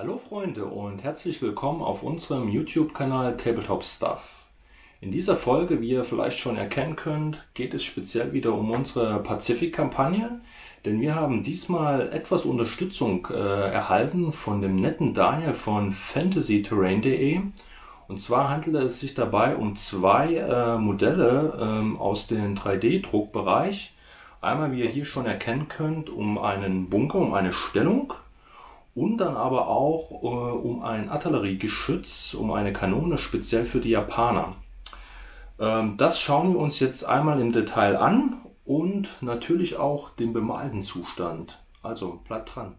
Hallo Freunde und herzlich willkommen auf unserem YouTube-Kanal Tabletop Stuff. In dieser Folge, wie ihr vielleicht schon erkennen könnt, geht es speziell wieder um unsere Pazifik-Kampagne, denn wir haben diesmal etwas Unterstützung äh, erhalten von dem netten Daniel von fantasyterrain.de. Und zwar handelt es sich dabei um zwei äh, Modelle ähm, aus dem 3D-Druckbereich. Einmal, wie ihr hier schon erkennen könnt, um einen Bunker, um eine Stellung und dann aber auch äh, um ein Artilleriegeschütz, um eine Kanone speziell für die Japaner. Ähm, das schauen wir uns jetzt einmal im Detail an und natürlich auch den bemalten Zustand. Also bleibt dran.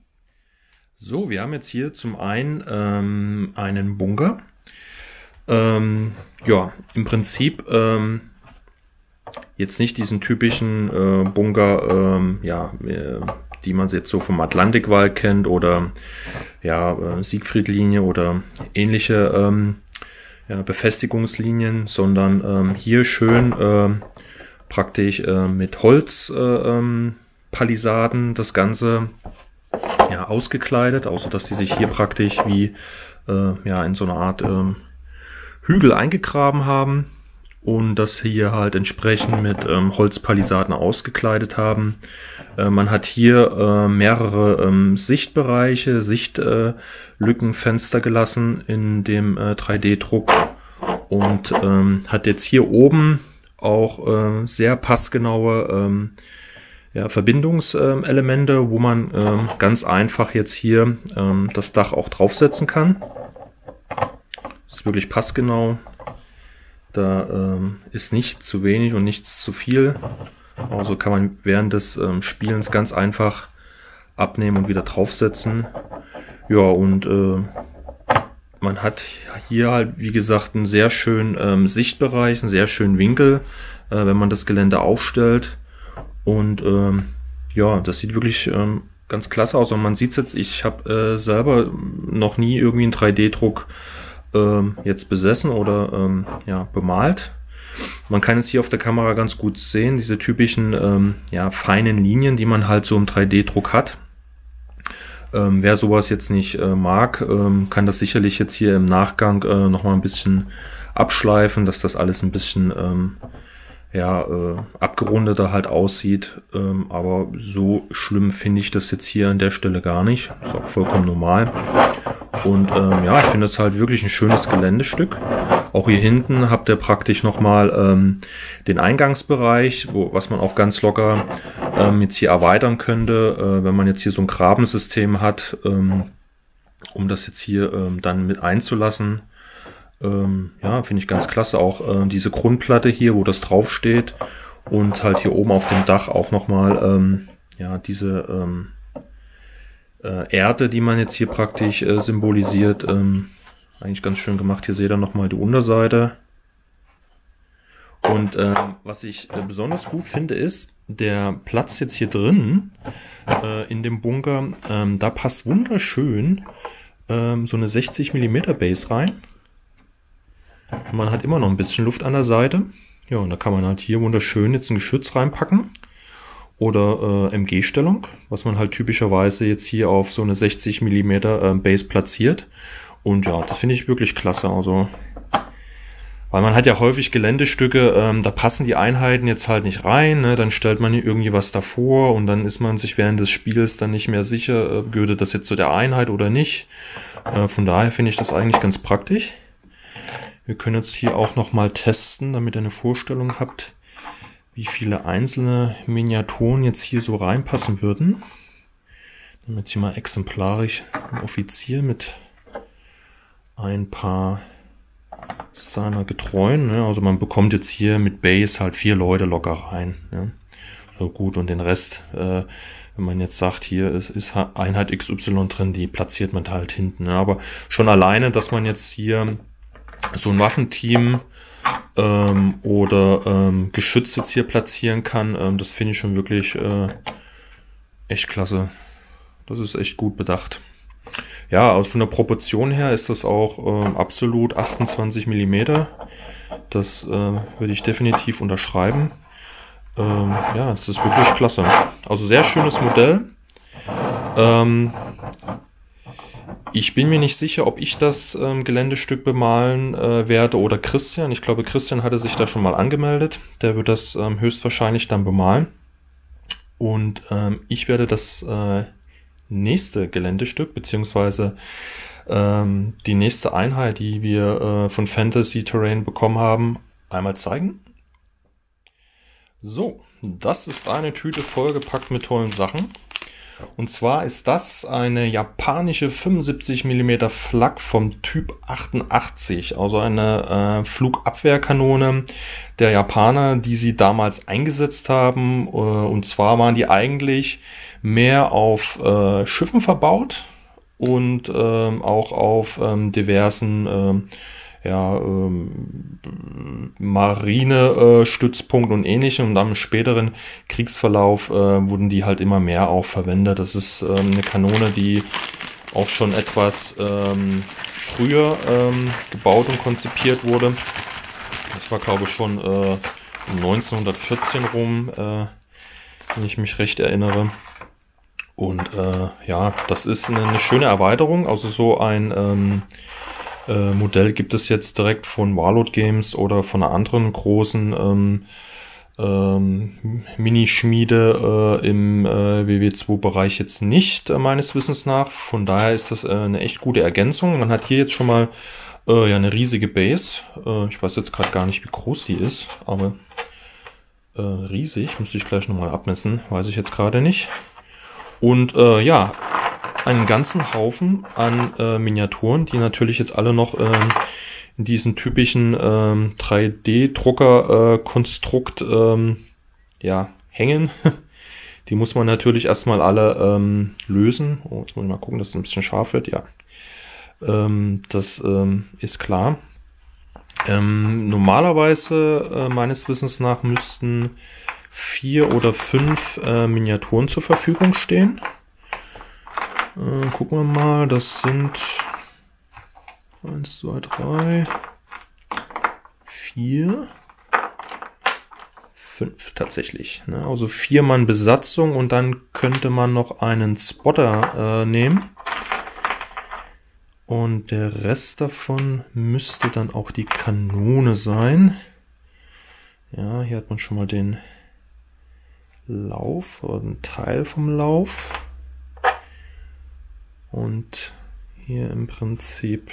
So, wir haben jetzt hier zum einen ähm, einen Bunker. Ähm, ja, im Prinzip ähm, jetzt nicht diesen typischen äh, Bunker, ähm, ja, äh, die man jetzt so vom Atlantikwall kennt oder ja, äh, Siegfriedlinie oder ähnliche ähm, ja, Befestigungslinien, sondern ähm, hier schön äh, praktisch äh, mit Holzpalisaden äh, ähm, das Ganze ja, ausgekleidet, außer dass die sich hier praktisch wie äh, ja, in so einer Art äh, Hügel eingegraben haben und das hier halt entsprechend mit ähm, Holzpalisaden ausgekleidet haben. Äh, man hat hier äh, mehrere ähm, Sichtbereiche, Sichtlückenfenster äh, gelassen in dem äh, 3D-Druck und ähm, hat jetzt hier oben auch äh, sehr passgenaue ähm, ja, Verbindungselemente, wo man ähm, ganz einfach jetzt hier ähm, das Dach auch draufsetzen kann. Das ist wirklich passgenau. Da ähm, ist nichts zu wenig und nichts zu viel. Also kann man während des ähm, Spielens ganz einfach abnehmen und wieder draufsetzen. Ja, und äh, man hat hier halt, wie gesagt, einen sehr schönen ähm, Sichtbereich, einen sehr schönen Winkel, äh, wenn man das Gelände aufstellt. Und ähm, ja, das sieht wirklich ähm, ganz klasse aus. Und man sieht jetzt, ich habe äh, selber noch nie irgendwie einen 3D-Druck ähm, jetzt besessen oder ähm, ja, bemalt. Man kann es hier auf der Kamera ganz gut sehen, diese typischen ähm, ja, feinen Linien, die man halt so im 3D-Druck hat. Ähm, wer sowas jetzt nicht äh, mag, ähm, kann das sicherlich jetzt hier im Nachgang äh, nochmal ein bisschen abschleifen, dass das alles ein bisschen ähm, ja, äh, abgerundeter halt aussieht. Ähm, aber so schlimm finde ich das jetzt hier an der Stelle gar nicht. Ist auch vollkommen normal. Und ähm, ja, ich finde es halt wirklich ein schönes Geländestück. Auch hier hinten habt ihr praktisch nochmal ähm, den Eingangsbereich, wo, was man auch ganz locker ähm, jetzt hier erweitern könnte, äh, wenn man jetzt hier so ein Grabensystem hat, ähm, um das jetzt hier ähm, dann mit einzulassen. Ähm, ja, finde ich ganz klasse. Auch äh, diese Grundplatte hier, wo das draufsteht und halt hier oben auf dem Dach auch nochmal ähm, ja, diese ähm, äh, Erde, die man jetzt hier praktisch äh, symbolisiert. Ähm, eigentlich ganz schön gemacht. Hier seht ihr nochmal die Unterseite. Und äh, was ich äh, besonders gut finde, ist, der Platz jetzt hier drin äh, in dem Bunker, ähm, da passt wunderschön ähm, so eine 60 mm Base rein. Man hat immer noch ein bisschen Luft an der Seite. Ja, und da kann man halt hier wunderschön jetzt ein Geschütz reinpacken oder äh, MG-Stellung, was man halt typischerweise jetzt hier auf so eine 60 mm äh, Base platziert. Und ja, das finde ich wirklich klasse. Also, weil man hat ja häufig Geländestücke, ähm, da passen die Einheiten jetzt halt nicht rein. Ne? Dann stellt man hier irgendwie was davor und dann ist man sich während des Spiels dann nicht mehr sicher, äh, gehört das jetzt zu der Einheit oder nicht. Äh, von daher finde ich das eigentlich ganz praktisch. Wir können jetzt hier auch nochmal testen, damit ihr eine Vorstellung habt, wie viele einzelne Miniaturen jetzt hier so reinpassen würden. Nehmen jetzt hier mal exemplarisch ein Offizier mit ein paar seiner Getreuen. Ne? Also man bekommt jetzt hier mit Base halt vier Leute locker rein. Ne? So gut und den Rest, äh, wenn man jetzt sagt, hier ist, ist Einheit XY drin, die platziert man halt hinten. Ne? Aber schon alleine, dass man jetzt hier so ein Waffenteam ähm, oder ähm, Geschütz jetzt hier platzieren kann, ähm, das finde ich schon wirklich äh, echt klasse. Das ist echt gut bedacht. Ja, also von der Proportion her ist das auch äh, absolut 28 Millimeter. Das äh, würde ich definitiv unterschreiben. Ähm, ja, das ist wirklich klasse. Also sehr schönes Modell. Ähm, Ich bin mir nicht sicher, ob ich das ähm, Geländestück bemalen äh, werde oder Christian. Ich glaube, Christian hatte sich da schon mal angemeldet. Der wird das ähm, höchstwahrscheinlich dann bemalen. Und ähm, ich werde das äh, nächste Geländestück, beziehungsweise ähm, die nächste Einheit, die wir äh, von Fantasy Terrain bekommen haben, einmal zeigen. So, das ist eine Tüte vollgepackt mit tollen Sachen. Und zwar ist das eine japanische 75 mm Flak vom Typ 88, also eine äh, Flugabwehrkanone der Japaner, die sie damals eingesetzt haben. Äh, und zwar waren die eigentlich mehr auf äh, Schiffen verbaut und ähm, auch auf ähm, diversen ähm, ja, ähm, Marine-Stützpunkt äh, und ähnlichem. Und im späteren Kriegsverlauf äh, wurden die halt immer mehr auch verwendet. Das ist ähm, eine Kanone, die auch schon etwas ähm, früher ähm, gebaut und konzipiert wurde. Das war, glaube ich, schon äh, 1914 rum, äh, wenn ich mich recht erinnere. Und äh, ja, das ist eine, eine schöne Erweiterung. Also so ein ähm, äh, Modell gibt es jetzt direkt von Warlord Games oder von einer anderen großen ähm, ähm, Minischmiede äh, im äh, WW2-Bereich jetzt nicht, äh, meines Wissens nach. Von daher ist das äh, eine echt gute Ergänzung. Man hat hier jetzt schon mal äh, ja eine riesige Base. Äh, ich weiß jetzt gerade gar nicht, wie groß die ist, aber äh, riesig. Müsste ich gleich nochmal abmessen, weiß ich jetzt gerade nicht. Und äh, ja, einen ganzen Haufen an äh, Miniaturen, die natürlich jetzt alle noch ähm, in diesen typischen ähm, 3D-Drucker-Konstrukt äh, ähm, ja, hängen. die muss man natürlich erstmal alle ähm, lösen. Oh, jetzt muss ich mal gucken, dass es ein bisschen scharf wird. Ja, ähm, das ähm, ist klar. Ähm, normalerweise, äh, meines Wissens nach, müssten vier oder fünf äh, Miniaturen zur Verfügung stehen. Äh, gucken wir mal, das sind 1, 2, 3, 4, 5 tatsächlich. Ne? Also vier Mann Besatzung und dann könnte man noch einen Spotter äh, nehmen. Und der Rest davon müsste dann auch die Kanone sein. Ja, hier hat man schon mal den Lauf oder einen Teil vom Lauf. Und hier im Prinzip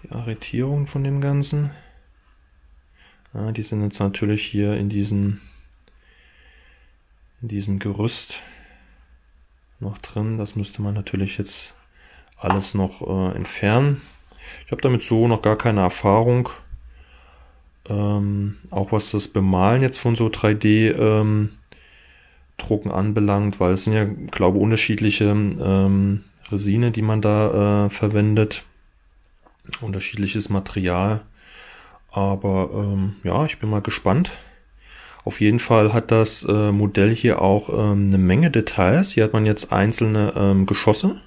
die Arretierung von dem Ganzen. Ja, die sind jetzt natürlich hier in diesem, in diesem Gerüst noch drin. Das müsste man natürlich jetzt alles noch äh, entfernen. Ich habe damit so noch gar keine Erfahrung. Ähm, auch was das Bemalen jetzt von so 3D ähm, Drucken anbelangt, weil es sind ja, glaube unterschiedliche ähm, Resine, die man da äh, verwendet. Unterschiedliches Material. Aber ähm, ja, ich bin mal gespannt. Auf jeden Fall hat das äh, Modell hier auch ähm, eine Menge Details. Hier hat man jetzt einzelne ähm, Geschosse.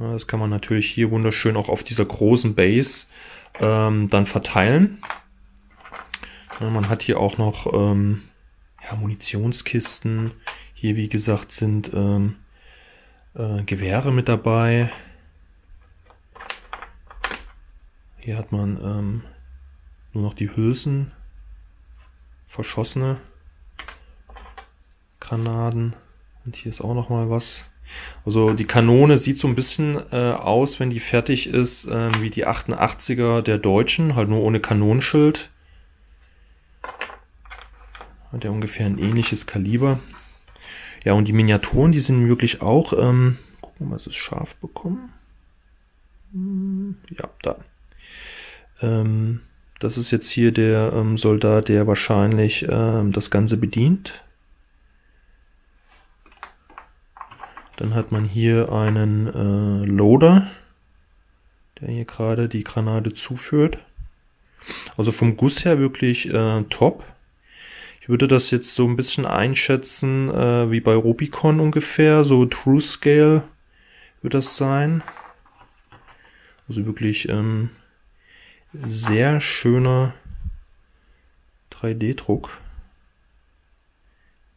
Ja, das kann man natürlich hier wunderschön auch auf dieser großen Base ähm, dann verteilen. Ja, man hat hier auch noch ähm, ja, Munitionskisten. Hier, wie gesagt, sind ähm, äh, Gewehre mit dabei. Hier hat man ähm, nur noch die Hülsen, verschossene Granaten. Und hier ist auch noch mal was. Also die Kanone sieht so ein bisschen äh, aus, wenn die fertig ist, äh, wie die 88er der Deutschen, halt nur ohne Kanonenschild. Hat ja ungefähr ein ähnliches Kaliber. Ja, und die Miniaturen, die sind möglich auch. Ähm, gucken wir mal, ist es scharf bekommen. Hm, ja, da. Ähm, das ist jetzt hier der ähm, Soldat, der wahrscheinlich ähm, das Ganze bedient. Dann hat man hier einen äh, Loader, der hier gerade die Granate zuführt. Also vom Guss her wirklich äh, top. Ich würde das jetzt so ein bisschen einschätzen, äh, wie bei Rubicon ungefähr, so True Scale wird das sein. Also wirklich ähm, sehr schöner 3D-Druck.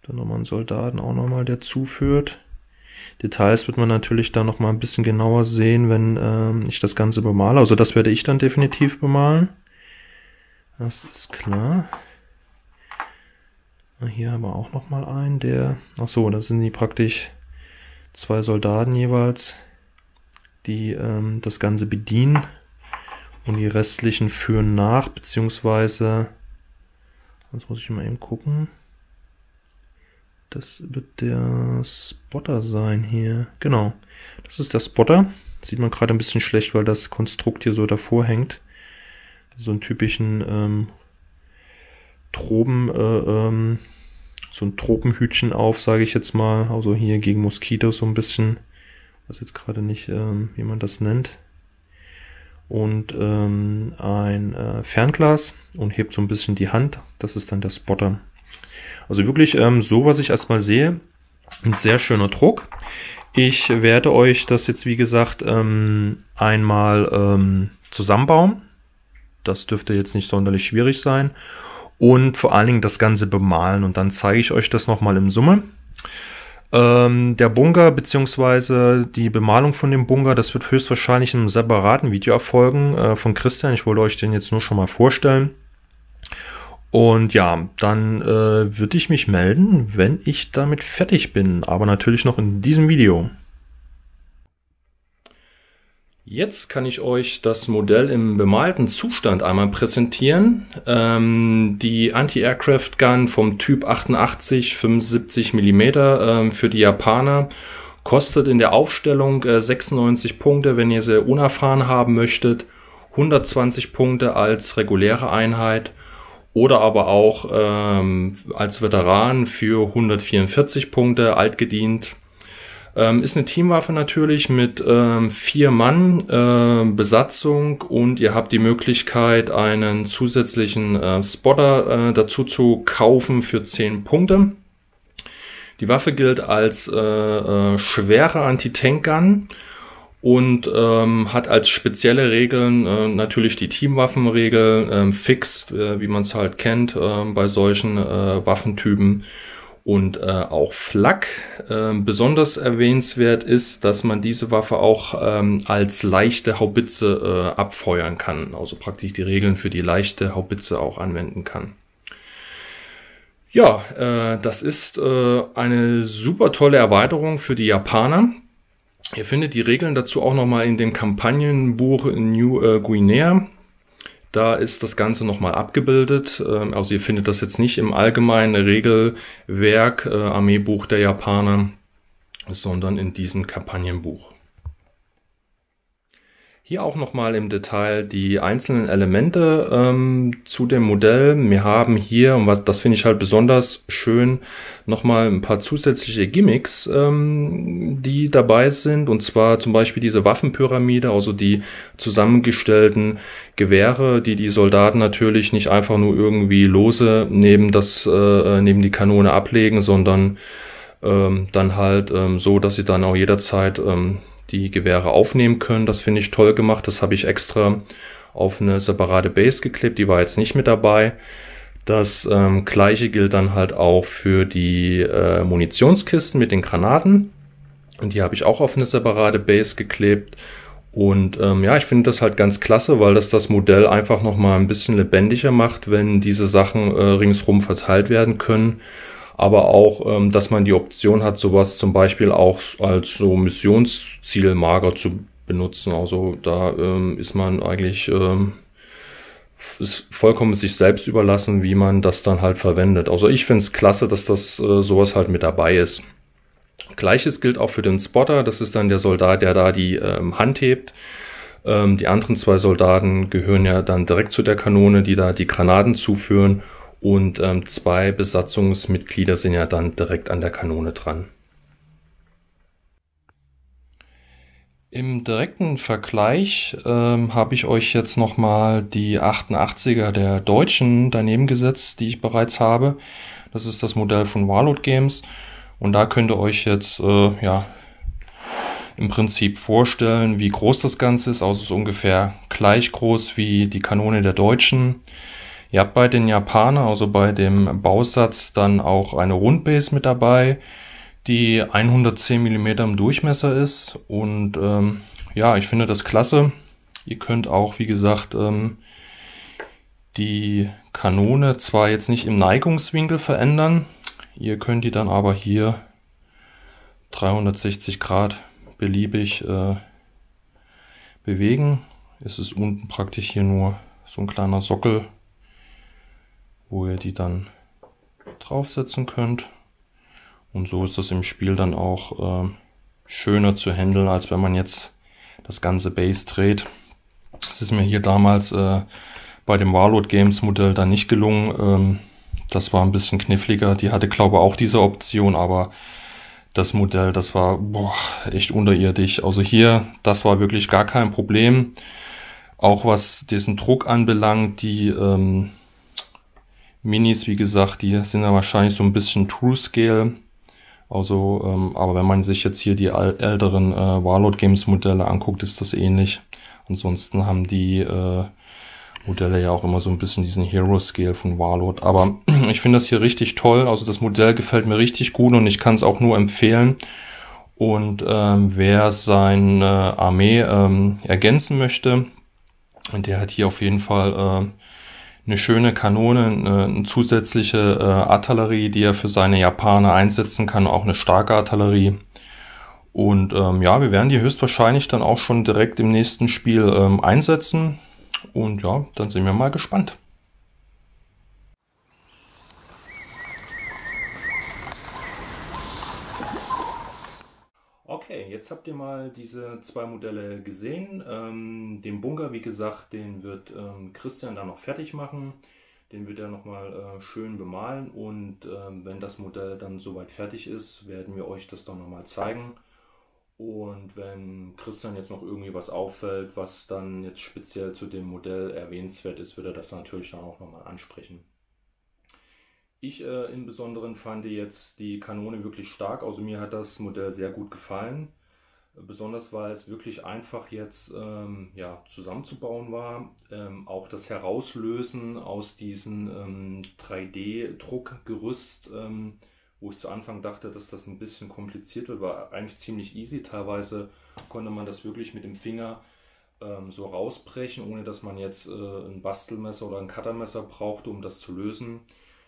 Dann nochmal einen Soldaten auch nochmal, der zuführt. Details wird man natürlich dann nochmal ein bisschen genauer sehen, wenn ähm, ich das Ganze bemale. Also das werde ich dann definitiv bemalen. Das ist klar. Hier haben wir auch nochmal einen, der... Ach so, das sind die praktisch zwei Soldaten jeweils, die ähm, das Ganze bedienen. Und die restlichen führen nach, beziehungsweise... Das muss ich mal eben gucken. Das wird der Spotter sein hier. Genau. Das ist der Spotter. Sieht man gerade ein bisschen schlecht, weil das Konstrukt hier so davor hängt. So einen typischen ähm, Tropen, äh, ähm, so ein Tropenhütchen auf, sage ich jetzt mal. Also hier gegen Moskitos so ein bisschen. Was jetzt gerade nicht, ähm, wie man das nennt. Und ähm, ein äh, Fernglas und hebt so ein bisschen die Hand. Das ist dann der Spotter. Also wirklich ähm, so, was ich erstmal sehe. Ein sehr schöner Druck. Ich werde euch das jetzt, wie gesagt, ähm, einmal ähm, zusammenbauen. Das dürfte jetzt nicht sonderlich schwierig sein. Und vor allen Dingen das Ganze bemalen. Und dann zeige ich euch das nochmal im Summe. Ähm, der Bunker beziehungsweise die Bemalung von dem Bunker, das wird höchstwahrscheinlich in einem separaten Video erfolgen äh, von Christian. Ich wollte euch den jetzt nur schon mal vorstellen. Und ja, dann äh, würde ich mich melden, wenn ich damit fertig bin. Aber natürlich noch in diesem Video. Jetzt kann ich euch das Modell im bemalten Zustand einmal präsentieren. Ähm, die Anti-Aircraft Gun vom Typ 88 75 mm ähm, für die Japaner kostet in der Aufstellung äh, 96 Punkte, wenn ihr sie unerfahren haben möchtet, 120 Punkte als reguläre Einheit oder aber auch ähm, als Veteran für 144 Punkte altgedient. Ähm, ist eine Teamwaffe natürlich mit ähm, vier Mann äh, Besatzung und ihr habt die Möglichkeit, einen zusätzlichen äh, Spotter äh, dazu zu kaufen für 10 Punkte. Die Waffe gilt als äh, äh, schwere Anti-Tank-Gun und ähm, hat als spezielle Regeln äh, natürlich die Teamwaffenregel ähm, fixed, äh, wie man es halt kennt äh, bei solchen äh, Waffentypen und äh, auch Flak. Äh, besonders erwähnenswert ist, dass man diese Waffe auch ähm, als leichte Haubitze äh, abfeuern kann, also praktisch die Regeln für die leichte Haubitze auch anwenden kann. Ja, äh, das ist äh, eine super tolle Erweiterung für die Japaner. Ihr findet die Regeln dazu auch nochmal in dem Kampagnenbuch New äh, Guinea. Da ist das Ganze nochmal abgebildet. Ähm, also ihr findet das jetzt nicht im allgemeinen Regelwerk, äh, Armeebuch der Japaner, sondern in diesem Kampagnenbuch. Hier auch nochmal im Detail die einzelnen Elemente ähm, zu dem Modell. Wir haben hier, und das finde ich halt besonders schön, nochmal ein paar zusätzliche Gimmicks, ähm, die dabei sind. Und zwar zum Beispiel diese Waffenpyramide, also die zusammengestellten Gewehre, die die Soldaten natürlich nicht einfach nur irgendwie lose neben, das, äh, neben die Kanone ablegen, sondern ähm, dann halt ähm, so, dass sie dann auch jederzeit ähm, die Gewehre aufnehmen können. Das finde ich toll gemacht. Das habe ich extra auf eine separate Base geklebt. Die war jetzt nicht mit dabei. Das ähm, gleiche gilt dann halt auch für die äh, Munitionskisten mit den Granaten. Und die habe ich auch auf eine separate Base geklebt. Und ähm, ja, ich finde das halt ganz klasse, weil das das Modell einfach nochmal ein bisschen lebendiger macht, wenn diese Sachen äh, ringsrum verteilt werden können aber auch, ähm, dass man die Option hat, sowas zum Beispiel auch als so Missionszielmarker zu benutzen. Also da ähm, ist man eigentlich ähm, ist vollkommen sich selbst überlassen, wie man das dann halt verwendet. Also ich finde es klasse, dass das äh, sowas halt mit dabei ist. Gleiches gilt auch für den Spotter. Das ist dann der Soldat, der da die ähm, Hand hebt. Ähm, die anderen zwei Soldaten gehören ja dann direkt zu der Kanone, die da die Granaten zuführen. Und ähm, zwei Besatzungsmitglieder sind ja dann direkt an der Kanone dran. Im direkten Vergleich ähm, habe ich euch jetzt nochmal die 88er der Deutschen daneben gesetzt, die ich bereits habe. Das ist das Modell von Warlord Games. Und da könnt ihr euch jetzt äh, ja im Prinzip vorstellen, wie groß das Ganze ist. Also es ist ungefähr gleich groß wie die Kanone der Deutschen. Ihr habt bei den Japanern, also bei dem Bausatz, dann auch eine Rundbase mit dabei, die 110 mm im Durchmesser ist. Und ähm, ja, ich finde das klasse. Ihr könnt auch, wie gesagt, ähm, die Kanone zwar jetzt nicht im Neigungswinkel verändern, ihr könnt die dann aber hier 360 Grad beliebig äh, bewegen. Es ist unten praktisch hier nur so ein kleiner Sockel, wo ihr die dann draufsetzen könnt. Und so ist das im Spiel dann auch äh, schöner zu handeln, als wenn man jetzt das ganze Base dreht. Es ist mir hier damals äh, bei dem Warlord Games Modell dann nicht gelungen. Ähm, das war ein bisschen kniffliger. Die hatte, glaube ich, auch diese Option, aber das Modell, das war boah, echt unterirdisch. Also hier, das war wirklich gar kein Problem. Auch was diesen Druck anbelangt, die ähm, Minis, wie gesagt, die sind ja wahrscheinlich so ein bisschen True Scale. Also, ähm, aber wenn man sich jetzt hier die älteren äh, Warlord Games Modelle anguckt, ist das ähnlich. Ansonsten haben die äh, Modelle ja auch immer so ein bisschen diesen Hero Scale von Warlord. Aber ich finde das hier richtig toll. Also das Modell gefällt mir richtig gut und ich kann es auch nur empfehlen. Und ähm, wer seine Armee ähm, ergänzen möchte, der hat hier auf jeden Fall äh, eine schöne Kanone, eine, eine zusätzliche äh, Artillerie, die er für seine Japaner einsetzen kann, auch eine starke Artillerie. Und ähm, ja, wir werden die höchstwahrscheinlich dann auch schon direkt im nächsten Spiel ähm, einsetzen. Und ja, dann sind wir mal gespannt. Jetzt habt ihr mal diese zwei Modelle gesehen. Ähm, den Bunker, wie gesagt, den wird ähm, Christian dann noch fertig machen. Den wird er nochmal äh, schön bemalen und ähm, wenn das Modell dann soweit fertig ist, werden wir euch das dann nochmal zeigen. Und wenn Christian jetzt noch irgendwie was auffällt, was dann jetzt speziell zu dem Modell erwähnenswert ist, wird er das natürlich dann auch nochmal ansprechen. Ich äh, im Besonderen fand jetzt die Kanone wirklich stark. Also mir hat das Modell sehr gut gefallen. Besonders weil es wirklich einfach jetzt ähm, ja, zusammenzubauen war. Ähm, auch das Herauslösen aus diesem ähm, 3D-Druckgerüst ähm, wo ich zu Anfang dachte, dass das ein bisschen kompliziert wird, war eigentlich ziemlich easy. Teilweise konnte man das wirklich mit dem Finger ähm, so rausbrechen, ohne dass man jetzt äh, ein Bastelmesser oder ein Cuttermesser brauchte, um das zu lösen.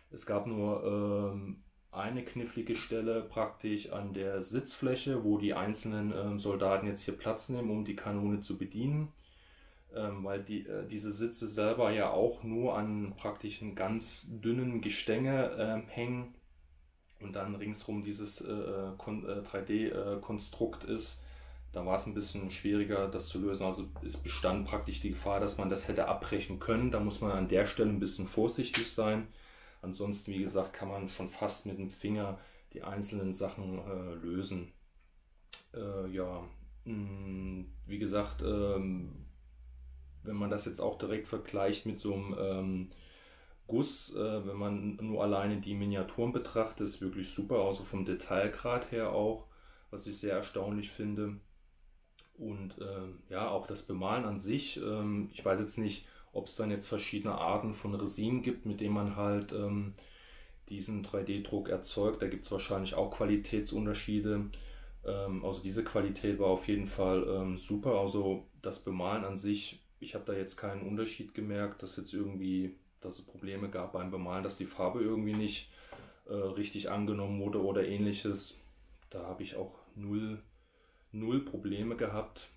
Es gab nur ähm, eine knifflige Stelle praktisch an der Sitzfläche, wo die einzelnen äh, Soldaten jetzt hier Platz nehmen, um die Kanone zu bedienen. Ähm, weil die, äh, diese Sitze selber ja auch nur an praktisch einen ganz dünnen Gestänge äh, hängen und dann ringsrum dieses äh, 3D-Konstrukt äh, äh, ist, da war es ein bisschen schwieriger, das zu lösen. Also es bestand praktisch die Gefahr, dass man das hätte abbrechen können. Da muss man an der Stelle ein bisschen vorsichtig sein. Ansonsten, wie gesagt, kann man schon fast mit dem Finger die einzelnen Sachen äh, lösen. Äh, ja, mh, mm, wie gesagt, ähm, wenn man das jetzt auch direkt vergleicht mit so einem ähm, Guss, äh, wenn man nur alleine die Miniaturen betrachtet, ist wirklich super, also vom Detailgrad her auch, was ich sehr erstaunlich finde. Und äh, ja, auch das Bemalen an sich, ähm, ich weiß jetzt nicht, ob es dann jetzt verschiedene Arten von Resin gibt, mit denen man halt ähm, diesen 3D-Druck erzeugt. Da gibt es wahrscheinlich auch Qualitätsunterschiede. Ähm, also diese Qualität war auf jeden Fall ähm, super. Also das Bemalen an sich, ich habe da jetzt keinen Unterschied gemerkt, dass jetzt irgendwie dass es Probleme gab beim Bemalen, dass die Farbe irgendwie nicht äh, richtig angenommen wurde oder ähnliches. Da habe ich auch null, null Probleme gehabt.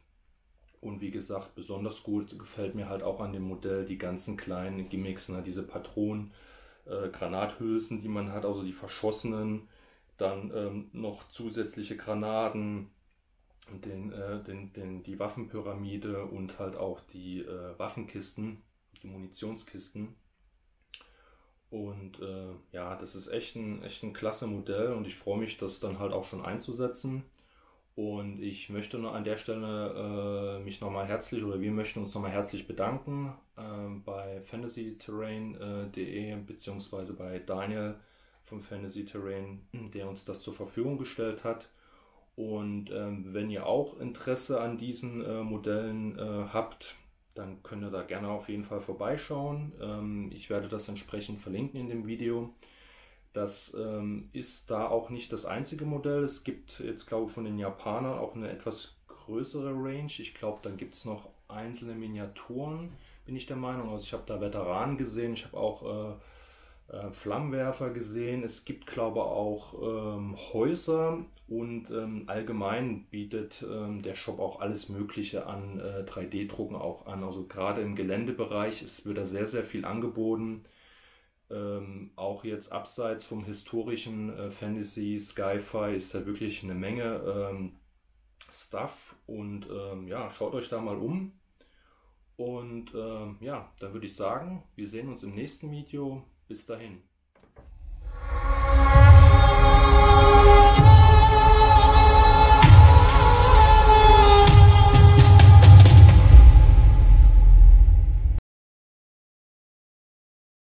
Und wie gesagt, besonders gut gefällt mir halt auch an dem Modell die ganzen kleinen Gimmicks, ne? diese Patronen, äh, Granathülsen, die man hat, also die verschossenen, dann ähm, noch zusätzliche Granaten, den, äh, den, den, die Waffenpyramide und halt auch die äh, Waffenkisten, die Munitionskisten. Und äh, ja, das ist echt ein, echt ein klasse Modell und ich freue mich, das dann halt auch schon einzusetzen. Und ich möchte nur an der Stelle äh, mich nochmal herzlich oder wir möchten uns nochmal herzlich bedanken äh, bei fantasyterrain.de beziehungsweise bei Daniel vom Fantasy Terrain, der uns das zur Verfügung gestellt hat. Und ähm, wenn ihr auch Interesse an diesen äh, Modellen äh, habt, dann könnt ihr da gerne auf jeden Fall vorbeischauen. Ähm, ich werde das entsprechend verlinken in dem Video. Das ähm, ist da auch nicht das einzige Modell. Es gibt jetzt, glaube ich, von den Japanern auch eine etwas größere Range. Ich glaube, dann gibt es noch einzelne Miniaturen, bin ich der Meinung. Also ich habe da Veteranen gesehen, ich habe auch äh, äh, Flammenwerfer gesehen. Es gibt, glaube ich, auch ähm, Häuser und ähm, allgemein bietet ähm, der Shop auch alles Mögliche an äh, 3D-Drucken auch an. Also gerade im Geländebereich ist, wird da sehr, sehr viel angeboten. Ähm, auch jetzt abseits vom historischen äh, Fantasy, Sci-Fi ist da wirklich eine Menge ähm, Stuff und ähm, ja, schaut euch da mal um. Und ähm, ja, dann würde ich sagen, wir sehen uns im nächsten Video. Bis dahin.